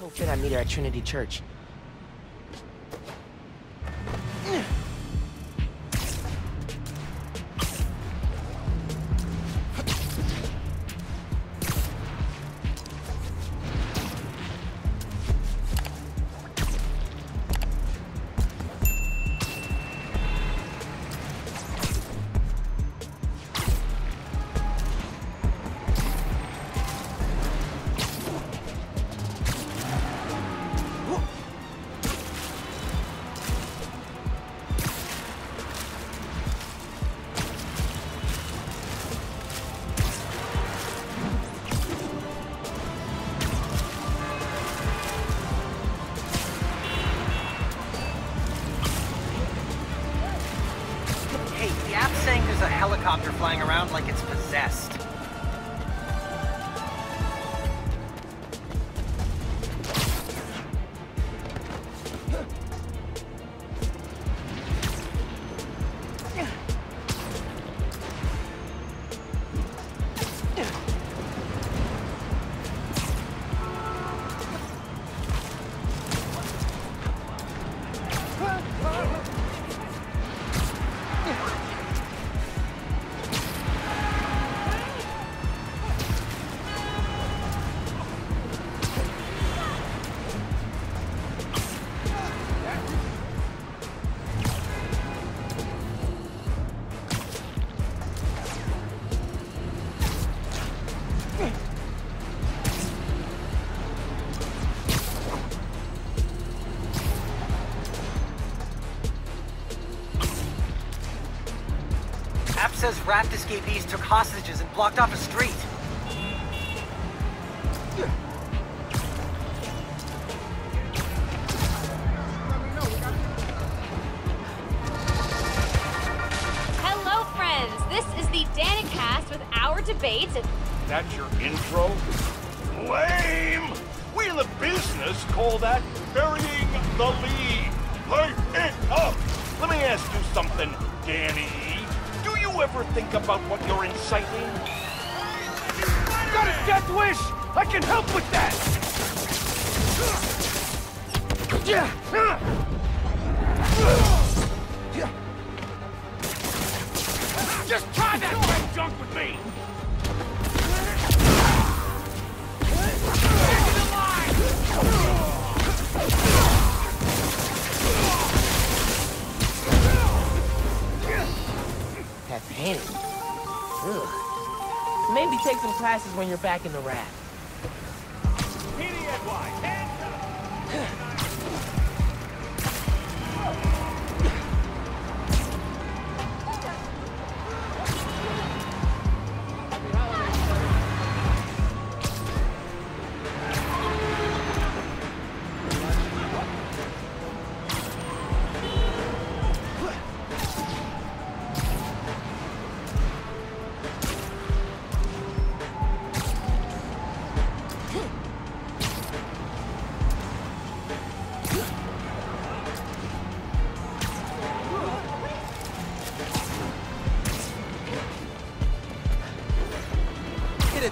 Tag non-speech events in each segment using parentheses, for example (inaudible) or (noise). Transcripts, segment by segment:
Told Phin I'd meet her at Trinity Church. Says raft escapees took hostages and blocked off a street. Hello, friends. This is the Danikast with our debates. That's your intro? Think about what you're inciting? Got a death wish! I can help with that! Just classes when you're back in the raft.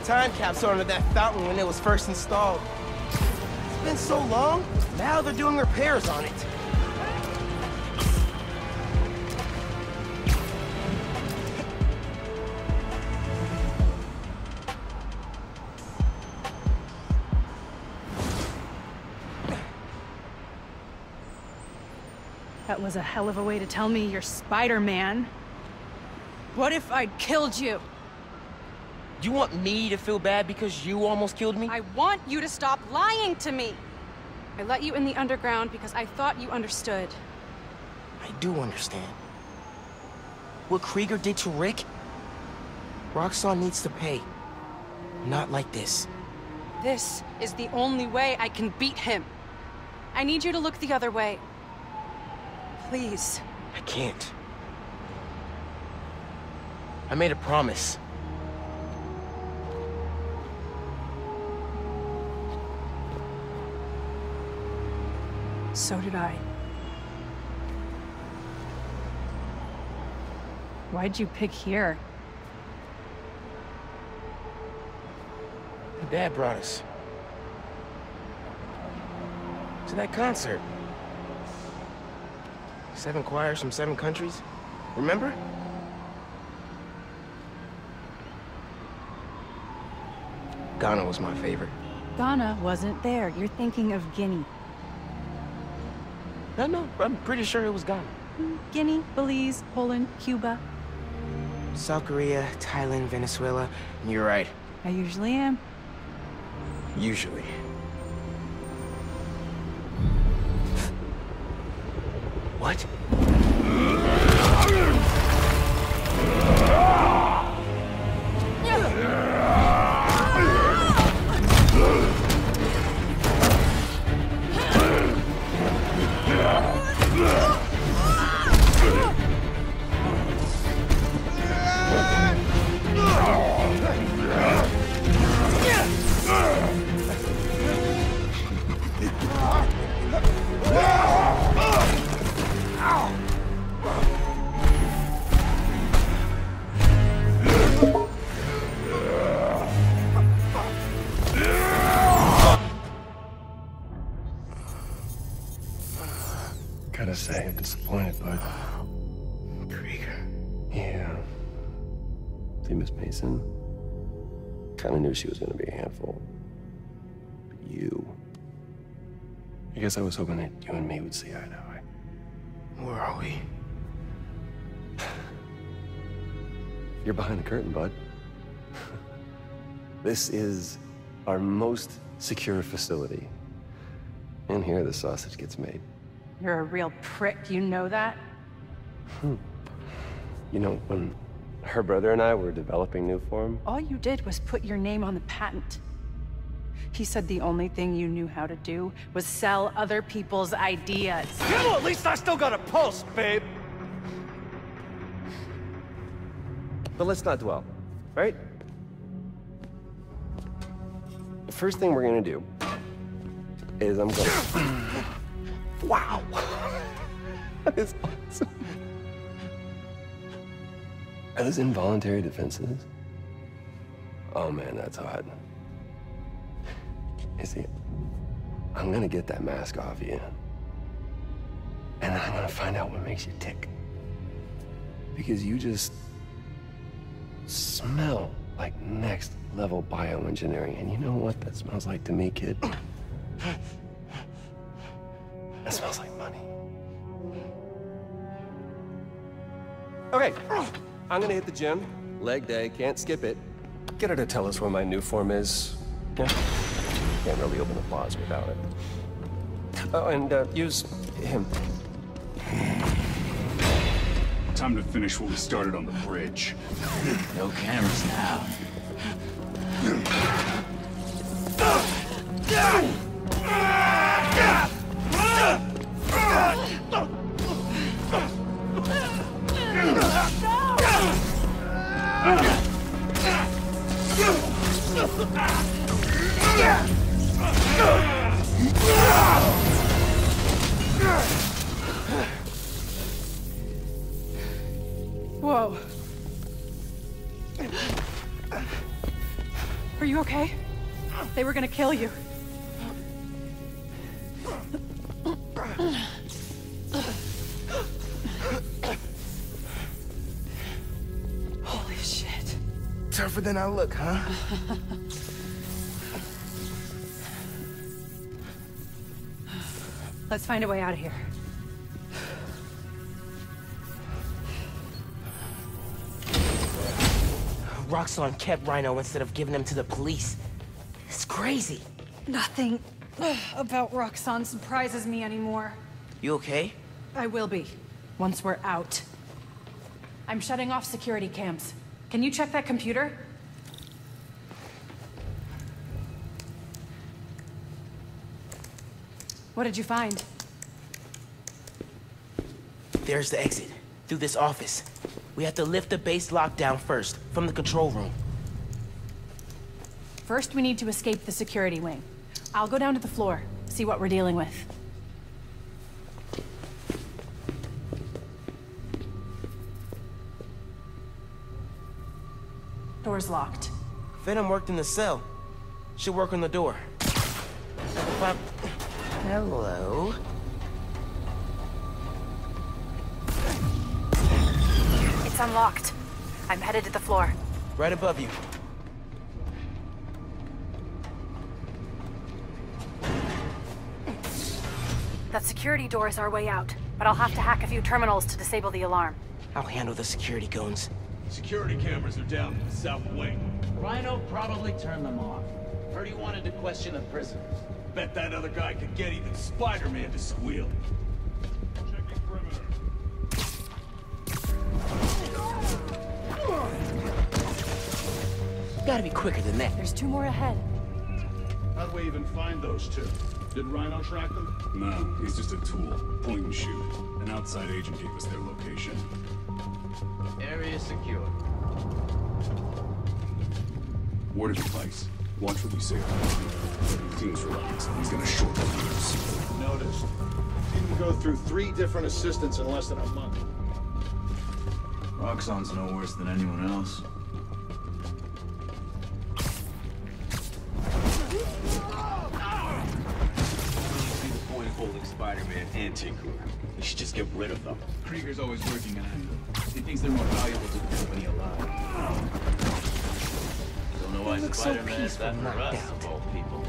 Time capsule under that fountain when it was first installed. It's been so long, now they're doing repairs on it. That was a hell of a way to tell me you're Spider-Man. What if I'd killed you? You want me to feel bad because you almost killed me? I want you to stop lying to me. I let you in the underground because I thought you understood. I do understand. What Krieger did to Rick? Roxxon needs to pay. Not like this. This is the only way I can beat him. I need you to look the other way. Please. I can't. I made a promise. So did I. Why'd you pick here? Dad brought us. To that concert. Seven choirs from seven countries. Remember? Ghana was my favorite. Ghana wasn't there. You're thinking of Guinea. No, no, I'm pretty sure it was Ghana. Guinea, Belize, Poland, Cuba. South Korea, Thailand, Venezuela. You're right. I usually am. Usually. I guess I was hoping that you and me would see eye to eye. Where are we? You're behind the curtain, bud. this is our most secure facility. And here the sausage gets made. You're a real prick, you know that? Hmm. You know, when her brother and I were developing new form, All you did was put your name on the patent. He said the only thing you knew how to do was sell other people's ideas. At least I still got a pulse, babe. But let's not dwell, right? The first thing we're gonna do is I'm gonna. (coughs) wow! (laughs) that is awesome. Are those involuntary defenses? Oh man, that's hot. You see, I'm gonna get that mask off you. And I'm gonna find out what makes you tick. Because you just smell like next level bioengineering. And you know what that smells like to me, kid? That smells like money. Okay, I'm gonna hit the gym. Leg day, can't skip it. Get her to tell us where my Nuform is. Yeah. Can't really open the plaza without it. Oh, and uh, use him. Time to finish what we started on the bridge. No cameras now. Whoa. Gonna kill you. Holy shit. Tougher than I look, huh? Let's find a way out of here. Roxxon kept Rhino instead of giving him to the police. Crazy. Nothing about Roxxon surprises me anymore. You okay? I will be, once we're out. I'm shutting off security cams. Can you check that computer? What did you find? There's the exit. Through this office. We have to lift the base lockdown first, from the control room. First, we need to escape the security wing. I'll go down to the floor, see what we're dealing with. Door's locked. Venom worked in the cell. Should work on the door. Hello. It's unlocked. I'm headed to the floor. Right above you. Security door is our way out, but I'll have to hack a few terminals to disable the alarm. I'll handle the security goons. Security cameras are down in the south wing. Rhino probably turned them off. Heard he wanted to question the prisoners. Bet that other guy could get even Spider-Man to squeal. Checking perimeter. Gotta be quicker than that. There's two more ahead. How'd we even find those two? Did Rhino track them? No, he's just a tool. Point and shoot. An outside agent gave us their location. Area secure. Word of advice. Watch what you say. Seems relaxed. He's gonna short the gears. Noticed. Didn't go through three different assistants in less than a month. Roxxon's no worse than anyone else. Tinkerer. You should just get rid of them. Krieger's always working on angle. He thinks they're more valuable to the company alive. Don't know why You look so Spider-Man is that peaceful, for us, out. of all people.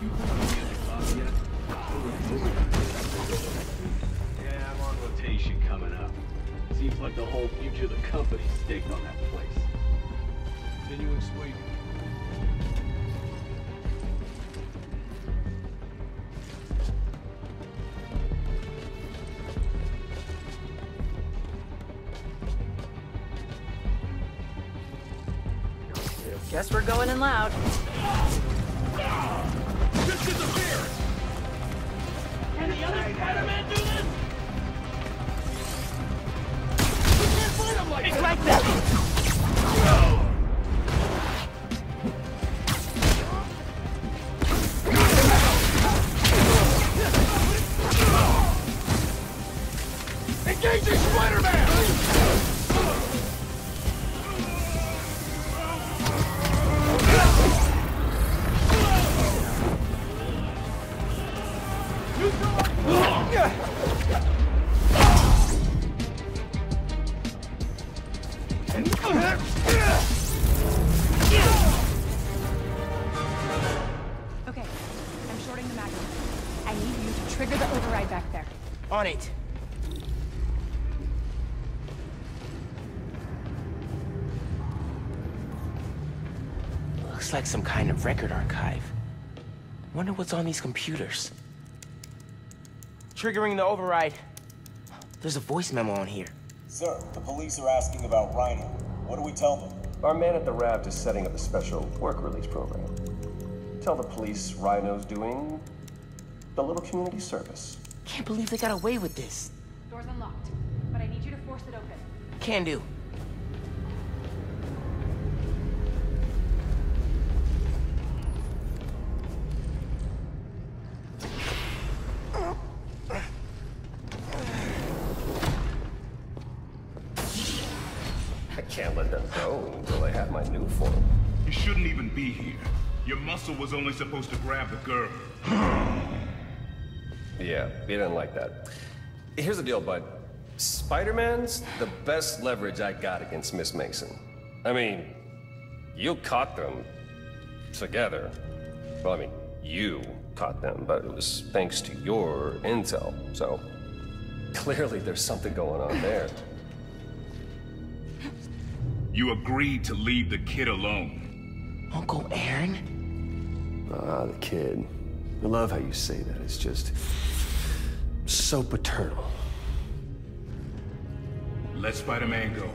You put on the other yet? Yeah, I'm on rotation coming up. Seems like the whole future of the company's staked on that place. Continuing sweep. Guess loud. Looks like some kind of record archive. Wonder what's on these computers. Triggering the override. There's a voice memo on here. Sir, the police are asking about Rhino. What do we tell them? Our man at the raft is setting up a special work release program. Tell the police Rhino's doing the little community service. Can't believe they got away with this. Door's unlocked, but I need you to force it open. Can do. He didn't like that. Here's the deal, bud. Spider-Man's the best leverage I got against Miss Mason. I mean, you caught them together. Well, I mean, you caught them, but it was thanks to your intel. So clearly there's something going on there. You agreed to leave the kid alone. Uncle Aaron? Ah, the kid. I love how you say that. It's just so paternal. Let Spider-Man go,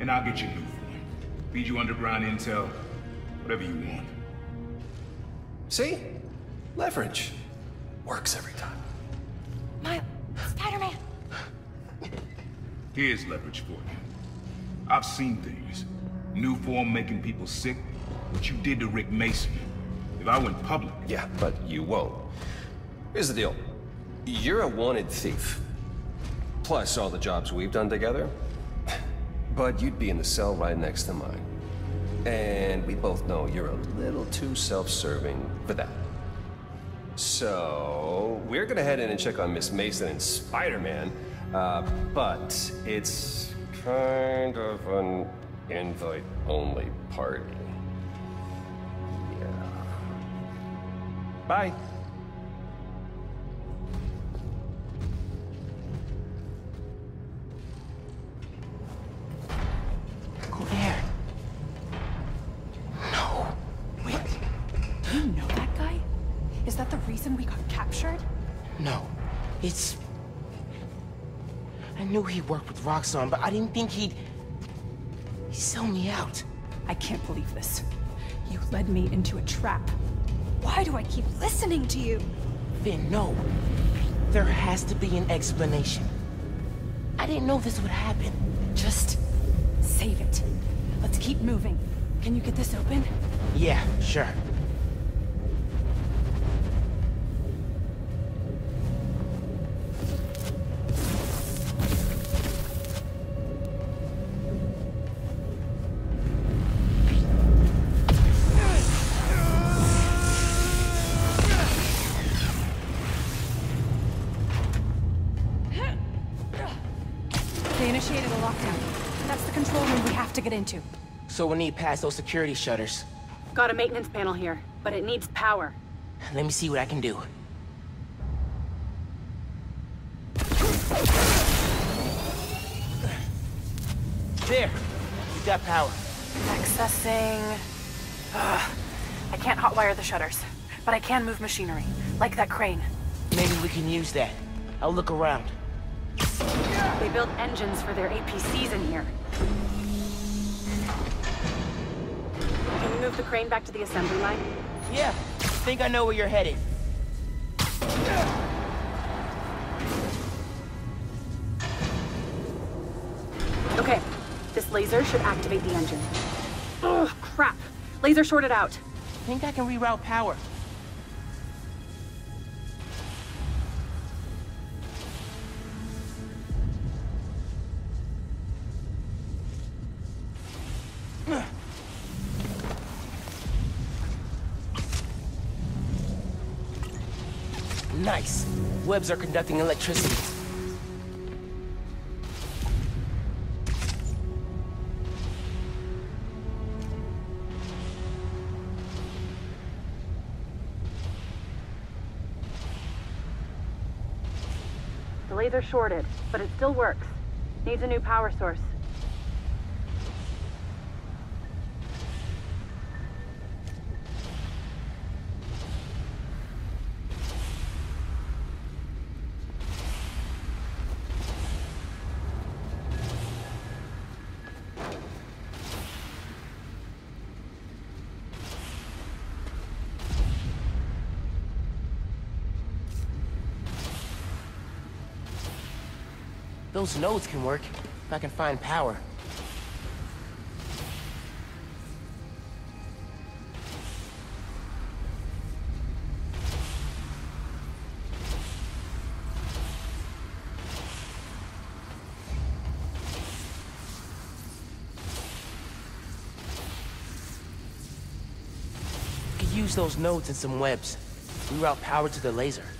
and I'll get you Nuform. Feed you underground intel, whatever you want. See? Leverage. Works every time. My... Spider-Man. Here's leverage for you. I've seen things. Nuform making people sick. What you did to Rick Mason. If I went public, Yeah, but you won't. Here's the deal. You're a wanted thief. Plus all the jobs we've done together. But you'd be in the cell right next to mine. And we both know you're a little too self-serving for that. So, we're gonna head in and check on Miss Mason and Spider-Man, uh, but it's kind of an invite-only party. Yeah. Bye. With Roxxon, but I didn't think he'd... He'd sell me out. I can't believe this. You led me into a trap. Why do I keep listening to you? Then no. There has to be an explanation. I didn't know this would happen. Just save it. Let's keep moving. Can you get this open? Yeah, sure. Into. So we'll need past those security shutters. Got a maintenance panel here, but it needs power. Let me see what I can do. There! You got power. Accessing... Ugh. I can't hotwire the shutters, but I can move machinery, like that crane. Maybe we can use that. I'll look around. They build engines for their APCs in here. Move the crane back to the assembly line? Yeah, I think I know where you're headed. Okay, this laser should activate the engine. Oh, crap! Laser shorted out. I Think I can reroute power. Webs are conducting electricity. The laser shorted, but it still works. Needs a new power source. Those nodes can work, if I can find power. Could use those nodes and some webs. Reroute power to the laser.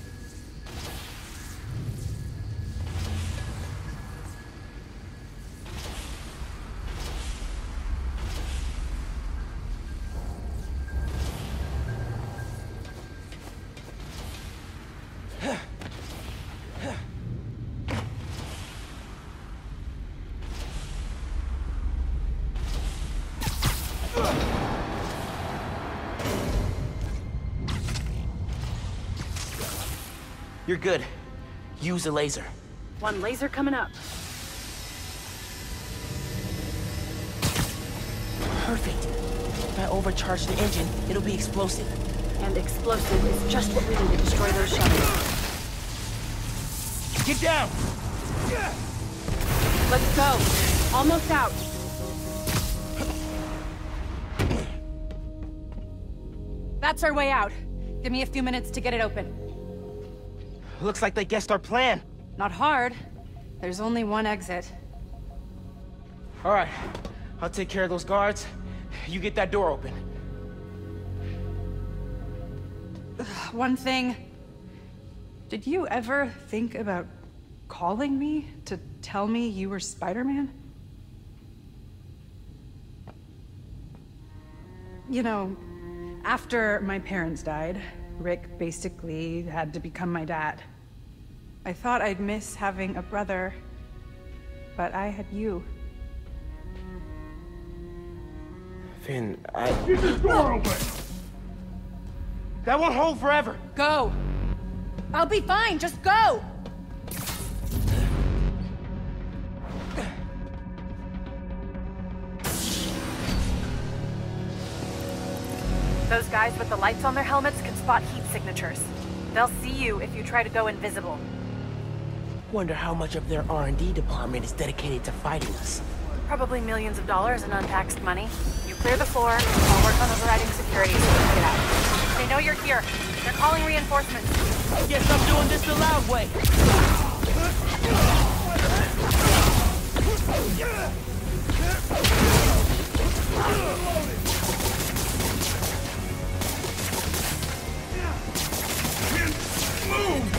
Good. Use a laser. One laser coming up. Perfect. If I overcharge the engine, it'll be explosive. And explosive is just what we need to destroy those shutters. Get down! Let's go. Almost out. That's our way out. Give me a few minutes to get it open. Looks like they guessed our plan. Not hard. There's only one exit. All right. I'll take care of those guards. You get that door open. One thing. Did you ever think about calling me to tell me you were Spider-Man? You know, after my parents died, Rick basically had to become my dad. I thought I'd miss having a brother, but I had you. Phin, I... Keep this door open! That won't hold forever. Go! I'll be fine, just go! Those guys with the lights on their helmets can spot heat signatures. They'll see you if you try to go invisible. Wonder how much of their R&D department is dedicated to fighting us. Probably millions of dollars in untaxed money. You clear the floor, I'll work on overriding security so you can get out. They know you're here. They're calling reinforcements. Guess I'm doing this the loud way. Stay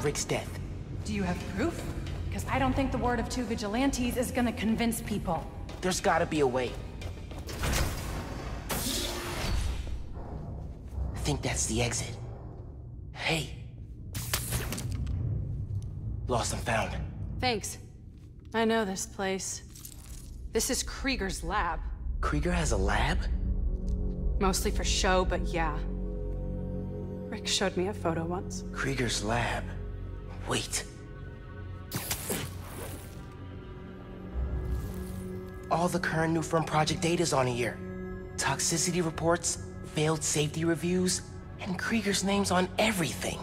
about Rick's death? Do you have proof? Because I don't think the word of two vigilantes is gonna convince people. There's gotta be a way. I think that's the exit. Hey. Lost and found. Thanks. I know this place. This is Krieger's lab. Krieger has a lab? Mostly for show, but yeah. Rick showed me a photo once. Krieger's lab. Wait. All the current Nuform Project Data's on here. Toxicity reports, failed safety reviews, and Krieger's name's on everything.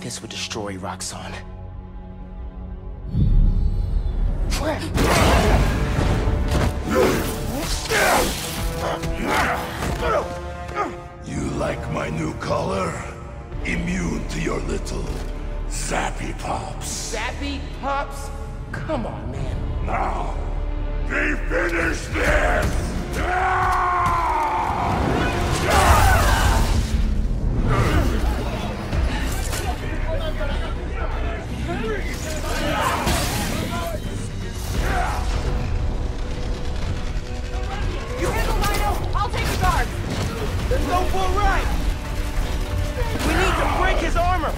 This would destroy Roxxon. You like my new color? Immune to your little zappy pops. Zappy Pops? Come on, man. Now, they finish this! You handle Rhino! I'll take the guard! Then go for a ride! We need to break his armor!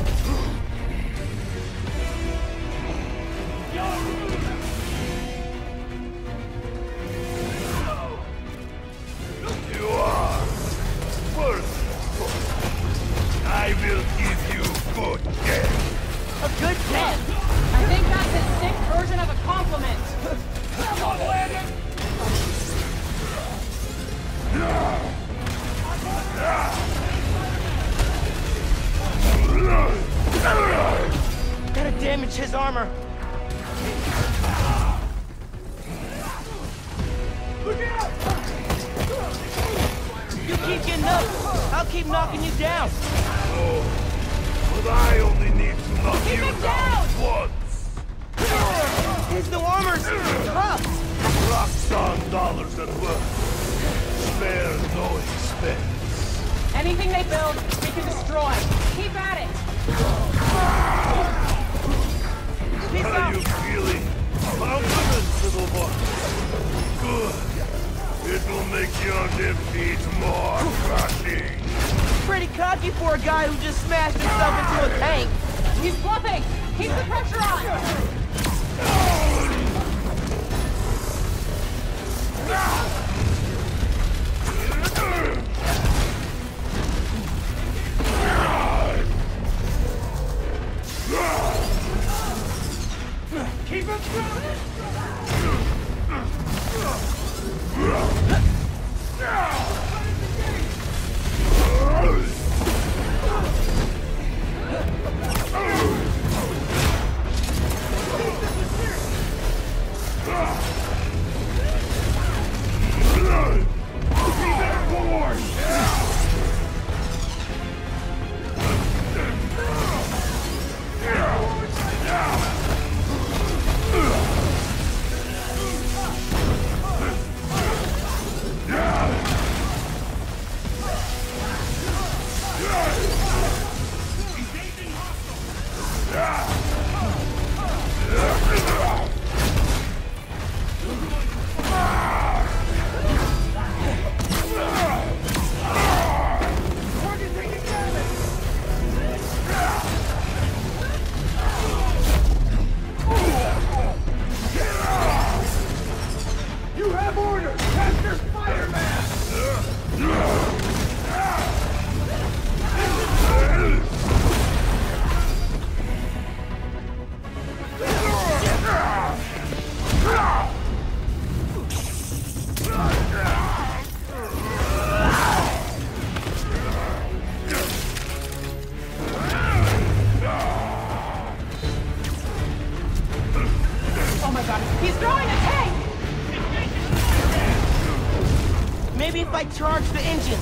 Charge the engine.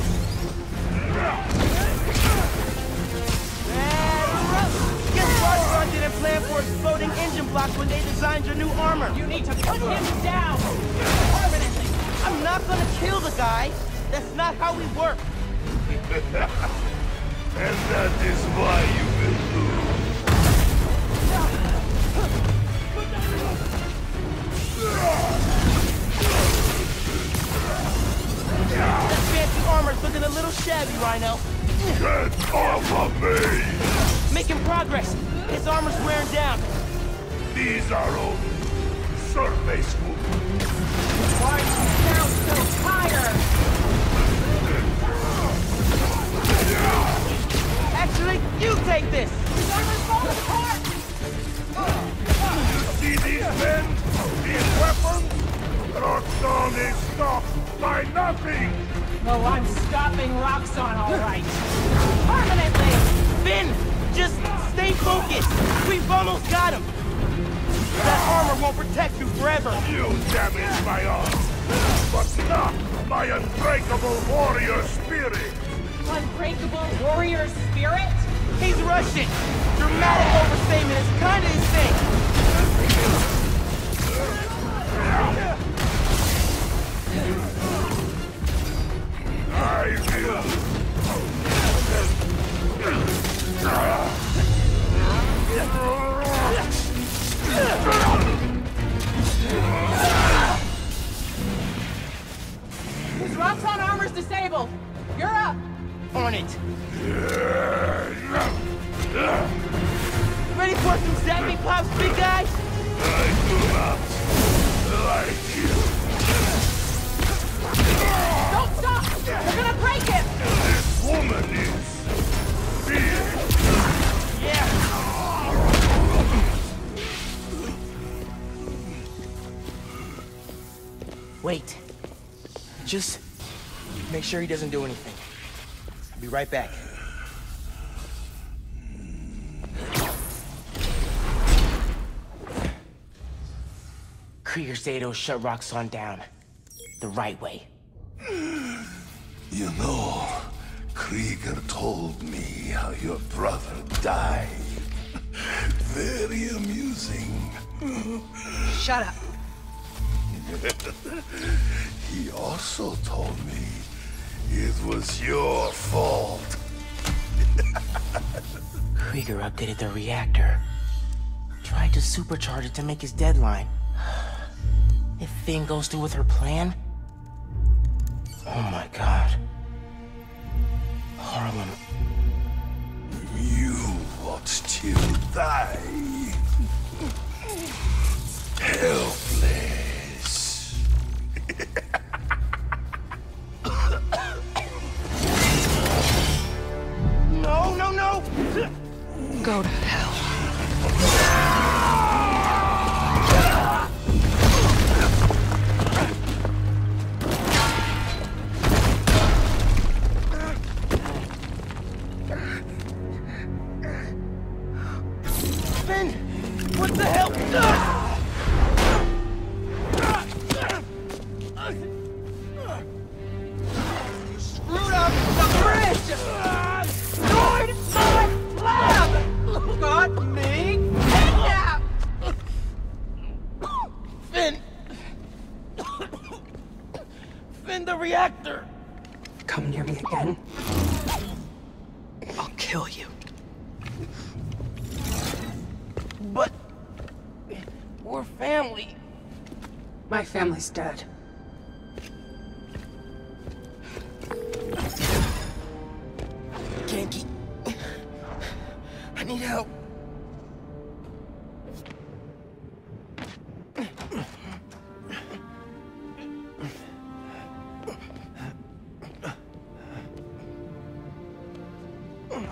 Guess Roxxon didn't plan for exploding engine blocks when they designed your new armor. You need to put him down! Permanently! I'm not gonna kill the guy. That's not how we work. (laughs) And that is why you will lose. (laughs) (laughs) That fancy armor's looking a little shabby, Rhino. Get off of me! Making progress. His armor's wearing down. These are only surface wounds. Why do you sound so tired? Actually, you take this. His armor's falling apart! You see these men? These weapons? Roxxon is stopped by nothing! Oh, I'm stopping Roxxon, all right. Permanently! Phin, just stay focused. We've almost got him. That armor won't protect you forever. You damaged my arm, but not my unbreakable warrior spirit! Unbreakable warrior spirit? He's Russian. Dramatic overstatement is kind of his thing. Roxxon armor's disabled. You're up. On it. Ready for some zappy pops, big guy? I do not like Wait. Just make sure he doesn't do anything. I'll be right back. Krieger Zato shut Roxxon down. The right way. You know, Krieger told me how your brother died. Very amusing. Shut up. (laughs) he also told me it was your fault. (laughs) Krieger updated the reactor. Tried to supercharge it to make his deadline. (sighs) If Phin goes through with her plan... Oh my god. Harlem. You want to die. (laughs) Helpless. No, no, no! Go to hell. Family's dead. Can't. I need help.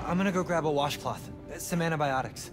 I'm gonna go grab a washcloth. Uh, some antibiotics.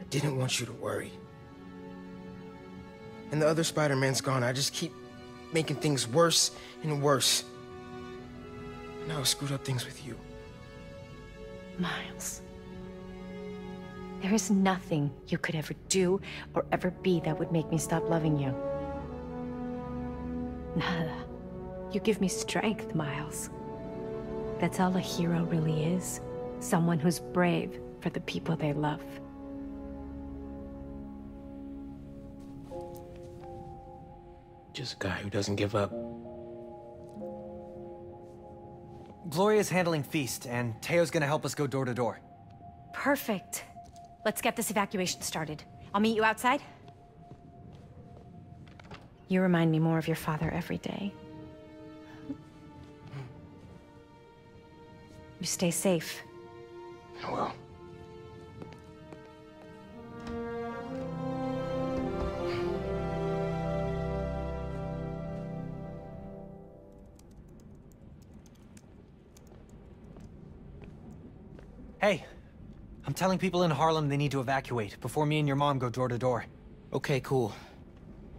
I didn't want you to worry. And the other Spider-Man's gone. I just keep making things worse and worse. Now I've screwed up things with you. Miles. There is nothing you could ever do or ever be that would make me stop loving you. Nada. You give me strength, Miles. That's all a hero really is. Someone who's brave for the people they love. Just a guy who doesn't give up. Gloria's handling Feast, and Teo's gonna help us go door to door. Perfect. Let's get this evacuation started. I'll meet you outside. You remind me more of your father every day. You stay safe. I will. Hey, I'm telling people in Harlem they need to evacuate before me and your mom go door to door. Okay, cool.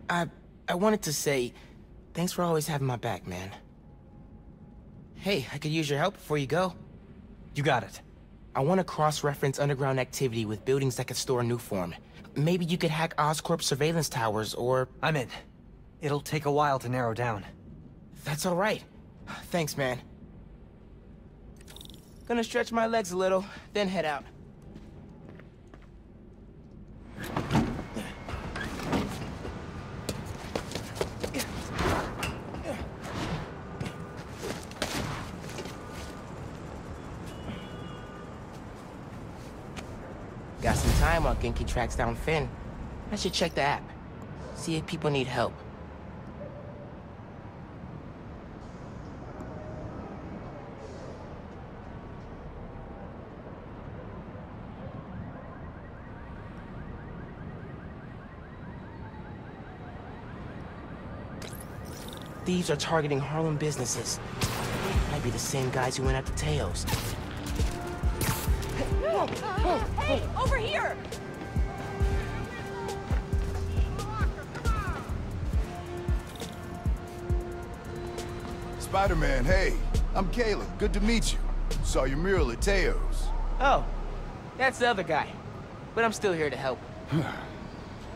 I... I wanted to say, thanks for always having my back, man. Hey, I could use your help before you go. You got it. I want to cross-reference underground activity with buildings that could store a Nuform. Maybe you could hack Oscorp surveillance towers, or... I'm in. It'll take a while to narrow down. That's all right. Thanks, man. Gonna stretch my legs a little, then head out. Ganke tracks down Phin. I should check the app. See if people need help. Thieves are targeting Harlem businesses. Might be the same guys who went after Teos. Hey, over here! Spider-Man, hey. I'm Caleb. Good to meet you. Saw your mural at Teo's. Oh, that's the other guy. But I'm still here to help. (sighs)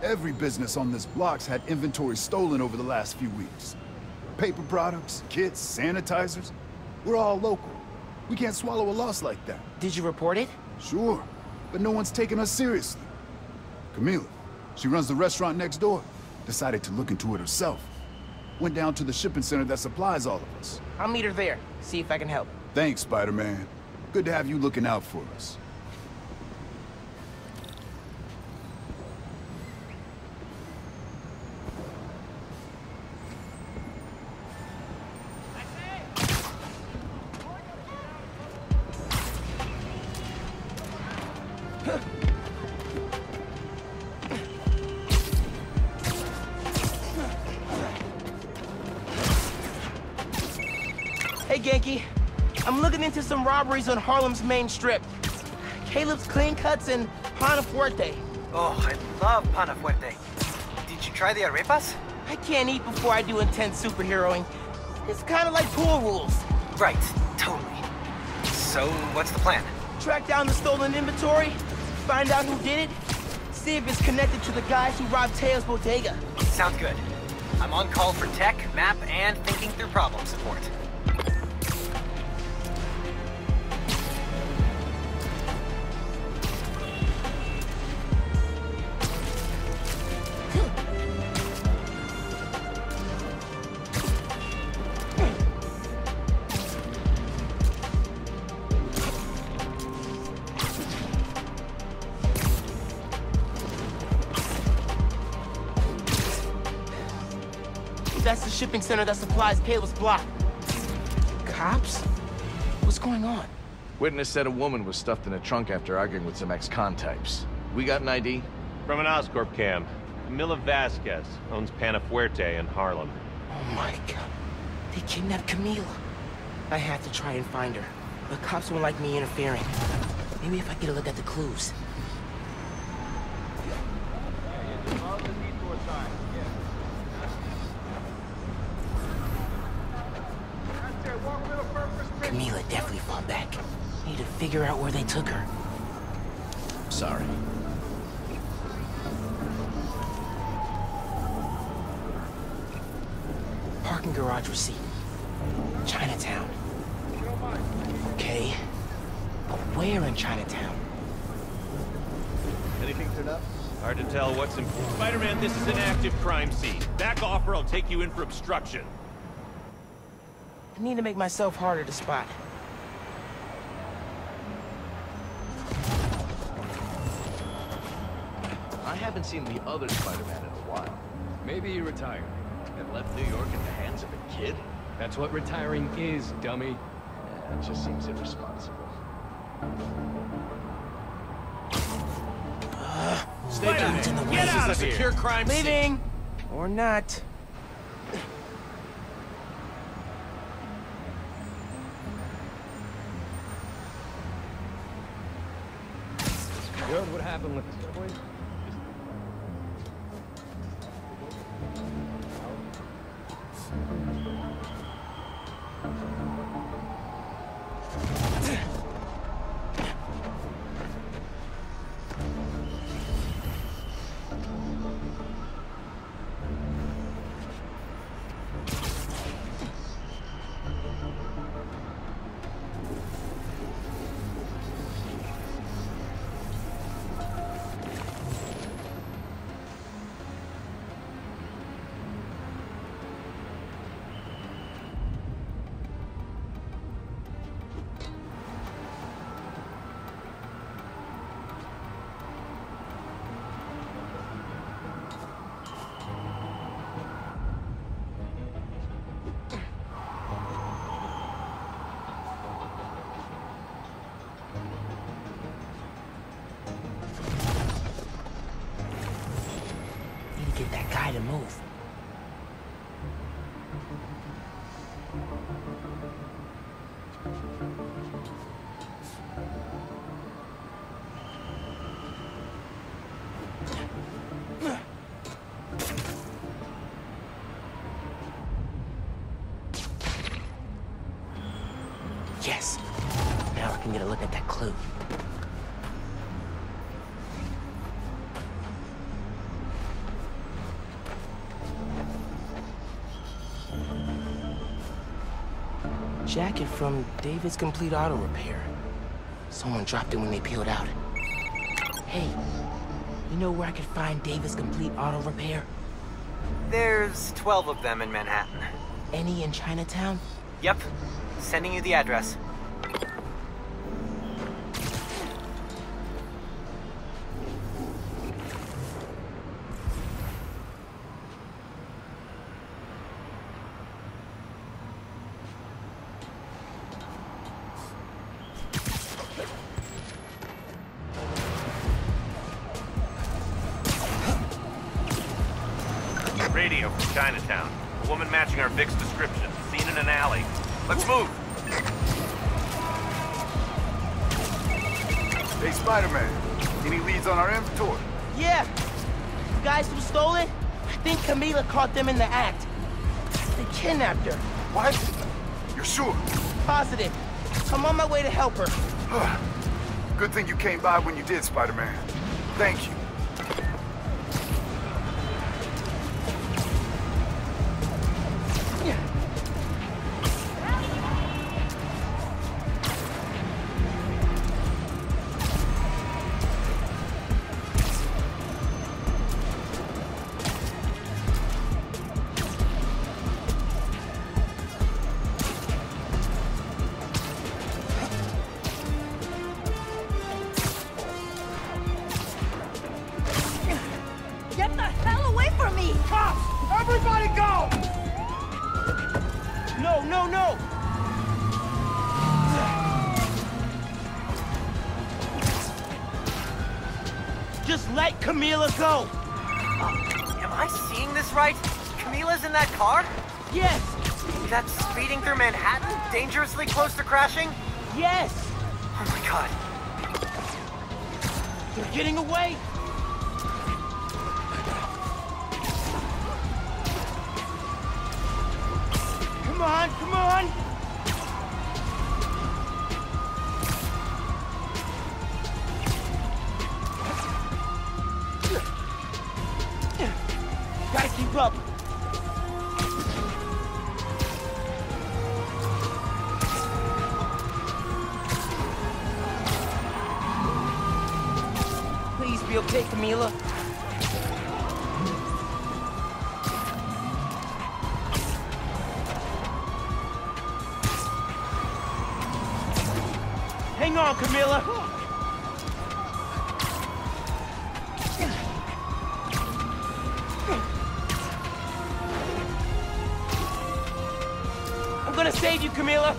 Every business on this block's had inventory stolen over the last few weeks. Paper products, kits, sanitizers. We're all local. We can't swallow a loss like that. Did you report it? Sure, but no one's taking us seriously. Camila, she runs the restaurant next door. Decided to look into it herself. Went down to the shipping center that supplies all of us. I'll meet her there, see if I can help. Thanks, Spider-Man. Good to have you looking out for us. Robberies on Harlem's main strip. Caleb's Clean Cuts and Pana Fuerte. Oh, I love Pana Fuerte. Did you try the arepas? I can't eat before I do intense superheroing. It's kind of like pool rules. Right, totally. So, what's the plan? Track down the stolen inventory, find out who did it, see if it's connected to the guys who robbed Teo's bodega. Sounds good. I'm on call for tech, map, and thinking through problem support. Shipping center that supplies Caleb's block. Cops? What's going on? Witness said a woman was stuffed in a trunk after arguing with some ex-con types. We got an ID? From an Oscorp cam. Camila Vasquez owns Panafuerte in Harlem. Oh my god. They kidnapped Camila. I had to try and find her. The cops won't like me interfering. Maybe if I get a look at the clues. Figure out where they took her. Sorry. Parking garage receipt. Chinatown. Okay. But where in Chinatown? Anything turned up? Hard to tell what's in... Spider-Man, this is an active crime scene. Back off or I'll take you in for obstruction. I need to make myself harder to spot. Seen the other Spider-Man in a while. Maybe he retired. And left New York in the hands of a kid? That's what retiring is, dummy. Yeah, it just seems irresponsible. Stay tuned in the Get out of here. secure crime scene. Leaving! Or not. You heard what happened with Yes. Now I can get a look at that clue. Jacket from David's Complete Auto Repair. Someone dropped it when they peeled out. Hey, you know where I could find David's Complete Auto Repair? There's 12 of them in Manhattan. Any in Chinatown? Yep. Sending you the address. Came by when you did, Spider-Man. Thank you. Go! Oh, am I seeing this right? Camila's in that car? Yes! That's speeding through Manhattan, dangerously close to crashing? Yes! Oh my god. They're getting away! Gonna save you, Camila.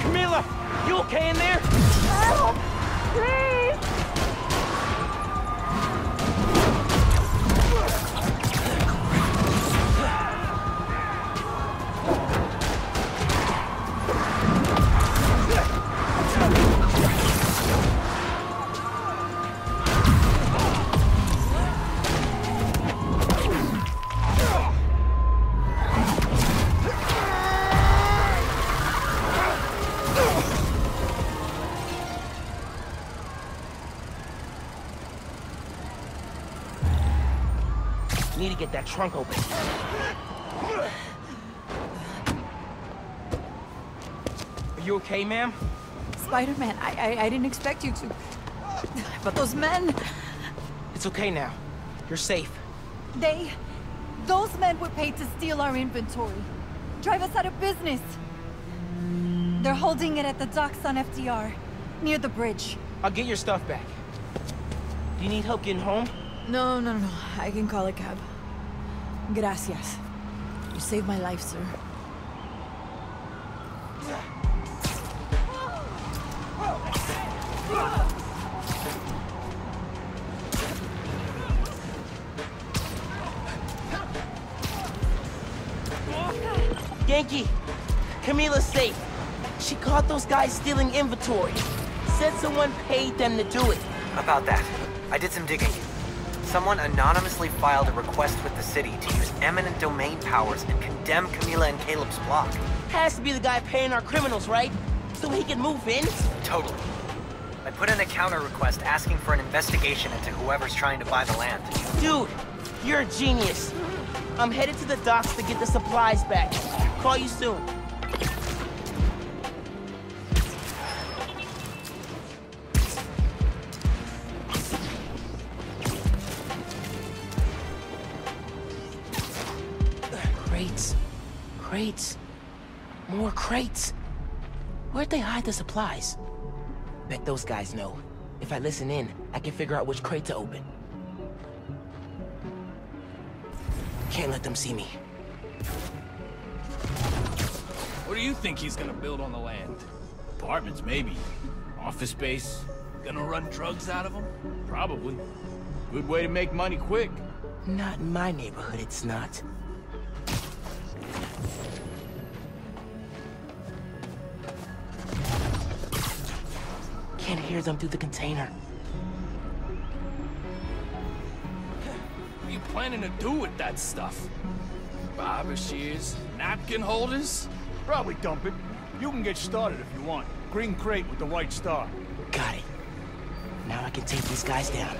Camila, you okay in there? Help! Please! That trunk open. Are you okay, ma'am? Spider-Man, I, I, I didn't expect you to. But those men, It's okay now. You're safe. they... Those men were paid to steal our inventory. Drive us out of business. They're holding it at the docks on FDR, near the bridge. I'll get your stuff back. Do you need help getting home? No, no, no. I can call a cab. Gracias. You saved my life, sir. Ganke, Camila's safe. She caught those guys stealing inventory. Said someone paid them to do it. About that. I did some digging. Someone anonymously filed a request with the city to use eminent domain powers and condemn Camila and Caleb's block. Has to be the guy paying our criminals, right? So he can move in? Totally. I put in a counter request asking for an investigation into whoever's trying to buy the land. Dude, you're a genius. I'm headed to the docks to get the supplies back. Call you soon. Crates. More crates. Where'd they hide the supplies? Bet those guys know. If I listen in, I can figure out which crate to open. Can't let them see me. What do you think he's gonna build on the land? Apartments, maybe. Office space? Gonna run drugs out of them? Probably. Good way to make money quick. Not in my neighborhood, it's not. Can't hear them through the container. What are you planning to do with that stuff? Barber shears? Napkin holders? Probably dump it. You can get started if you want. Green crate with the white star. Got it. Now I can take these guys down.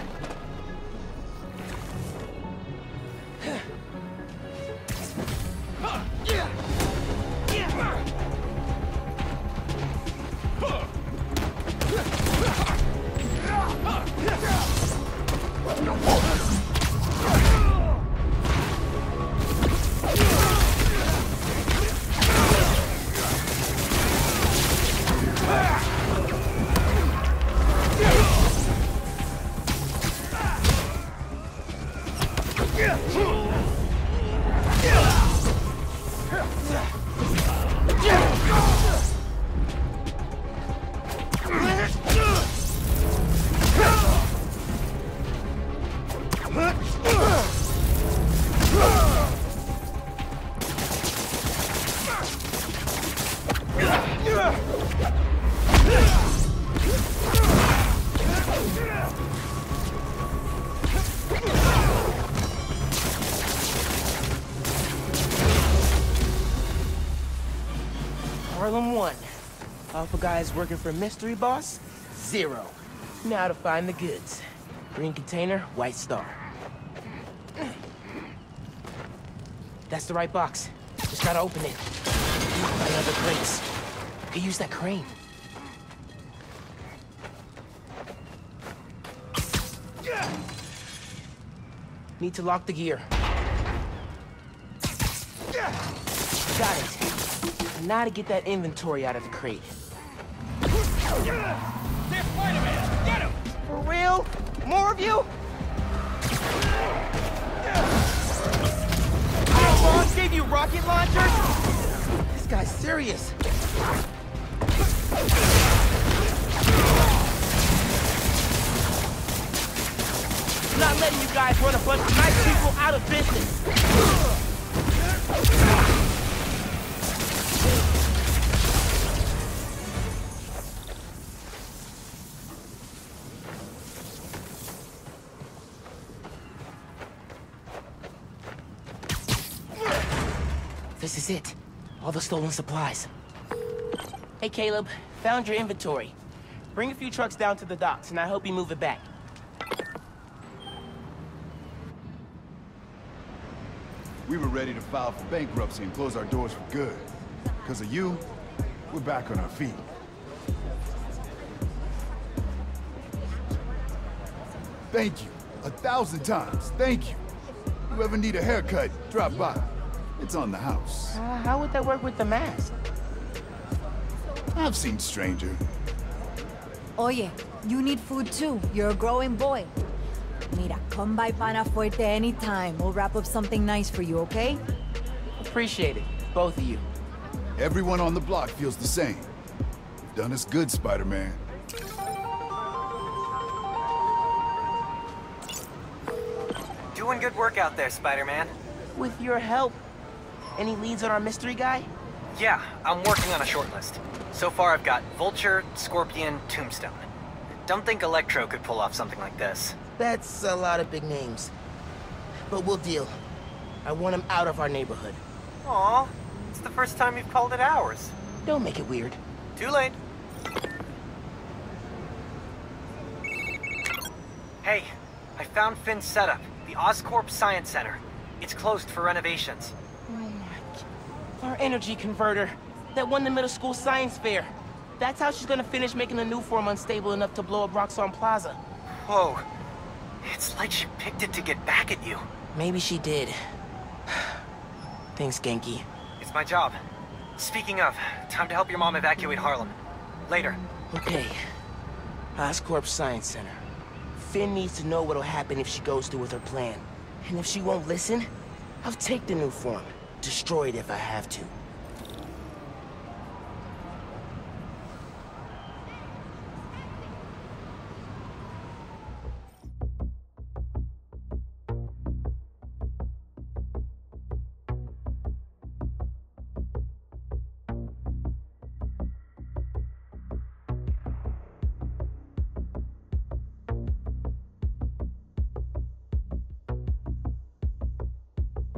Alpha guys working for Mystery Boss? Zero. Now to find the goods. Green container, white star. That's the right box. Just gotta open it. Find other crates. Could use that crane. Need to lock the gear. Got it. Now to get that inventory out of the crate. There, Spider-Man! Get him! For real? More of you? Boss gave you rocket launchers? This guy's serious. Not letting you guys run a bunch of nice people out of business. This it. All the stolen supplies. Hey, Caleb. Found your inventory. Bring a few trucks down to the docks, and I hope you move it back. We were ready to file for bankruptcy and close our doors for good. Because of you, we're back on our feet. Thank you. A thousand times. Thank you. You ever need a haircut, drop by. It's on the house. Uh, how would that work with the mask? I've seen stranger. Oye, you need food too. You're a growing boy. Mira, come by Pana Fuerte anytime. We'll wrap up something nice for you, okay? Appreciate it, both of you. Everyone on the block feels the same. You've done us good, Spider-Man. Doing good work out there, Spider-Man. With your help. Any leads on our mystery guy? Yeah, I'm working on a short list. So far I've got Vulture, Scorpion, Tombstone. Don't think Electro could pull off something like this. That's a lot of big names. But we'll deal. I want him out of our neighborhood. Aw, it's the first time you've called it ours. Don't make it weird. Too late. Hey, I found Phin's setup, the Oscorp Science Center. It's closed for renovations. Energy converter that won the middle school science fair. That's how she's gonna finish making the Nuform unstable enough to blow up Roxxon Plaza. Whoa. It's like she picked it to get back at you. Maybe she did. (sighs) Thanks, Ganke. It's my job. Speaking of, time to help your mom evacuate Harlem. Later. Okay. Oscorp Science Center. Phin needs to know what'll happen if she goes through with her plan. And if she won't listen, I'll take the Nuform. Destroy it if I have to.